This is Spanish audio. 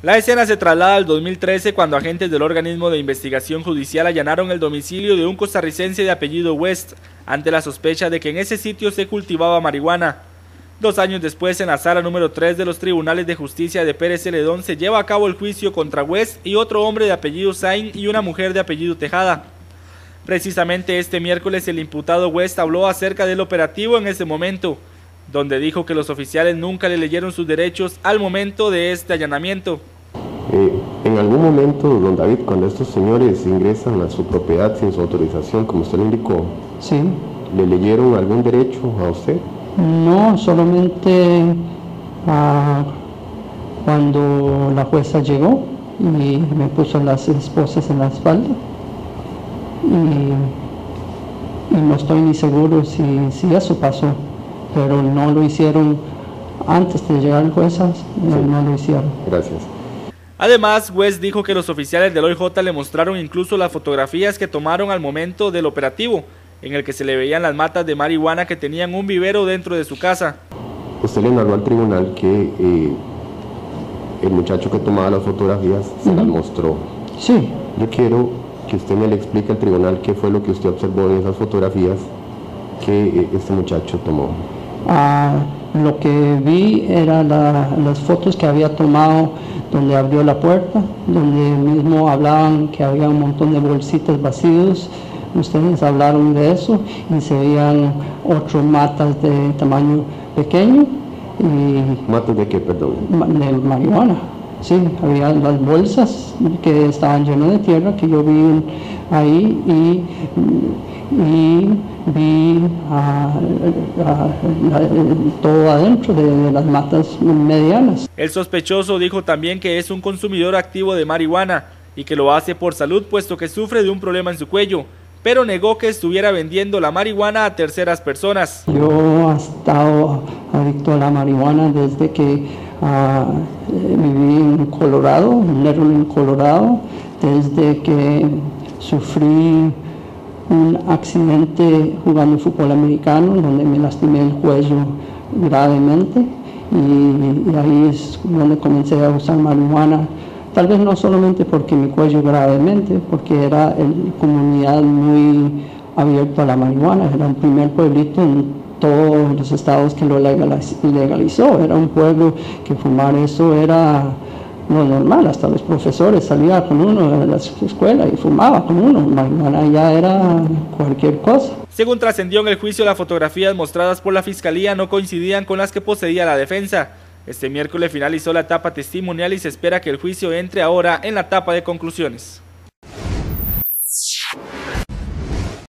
La escena se traslada al 2013 cuando agentes del organismo de investigación judicial allanaron el domicilio de un costarricense de apellido West ante la sospecha de que en ese sitio se cultivaba marihuana. Dos años después, en la sala número 3 de los Tribunales de Justicia de Pérez Celedón, se lleva a cabo el juicio contra West y otro hombre de apellido Sain y una mujer de apellido Tejada. Precisamente este miércoles el imputado West habló acerca del operativo en ese momento, donde dijo que los oficiales nunca le leyeron sus derechos al momento de este allanamiento. Eh, en algún momento, don David, cuando estos señores ingresan a su propiedad sin su autorización, como usted le indicó, sí. ¿le leyeron algún derecho a usted? No, solamente ah, cuando la jueza llegó y me puso las esposas en la espalda. Y, no estoy ni seguro si, si, eso pasó, pero no lo hicieron antes de llegar al jueza, no, no lo hicieron. Gracias. Además, West dijo que los oficiales del OIJ le mostraron incluso las fotografías que tomaron al momento del operativo, en el que se le veían las matas de marihuana que tenían un vivero dentro de su casa. Usted le narró al tribunal que eh, el muchacho que tomaba las fotografías se las mostró. Sí. Yo quiero que usted me le explique al tribunal qué fue lo que usted observó en esas fotografías que eh, este muchacho tomó. Ah, lo que vi eran las fotos que había tomado donde abrió la puerta, donde mismo hablaban que había un montón de bolsitas vacíos ustedes hablaron de eso y se veían otros matas de tamaño pequeño. Y ¿Matas de qué, perdón? De marihuana. Sí, había las bolsas que estaban llenas de tierra que yo vi ahí y, vi todo adentro de las matas medianas. El sospechoso dijo también que es un consumidor activo de marihuana y que lo hace por salud puesto que sufre de un problema en su cuello pero negó que estuviera vendiendo la marihuana a terceras personas. Yo he estado adicto a la marihuana desde que ah, viví en Colorado, en Colorado, desde que sufrí un accidente jugando fútbol americano donde me lastimé el cuello gravemente y, y ahí es donde comencé a usar marihuana. Tal vez no solamente porque mi cuello gravemente, porque era en comunidad muy abierta a la marihuana, era el primer pueblito en todos los estados que lo legalizó, era un pueblo que fumar eso era normal, hasta los profesores salían con uno de la escuela y fumaba con uno, marihuana ya era cualquier cosa. Según trascendió en el juicio, las fotografías mostradas por la fiscalía no coincidían con las que poseía la defensa. Este miércoles finalizó la etapa testimonial y se espera que el juicio entre ahora en la etapa de conclusiones.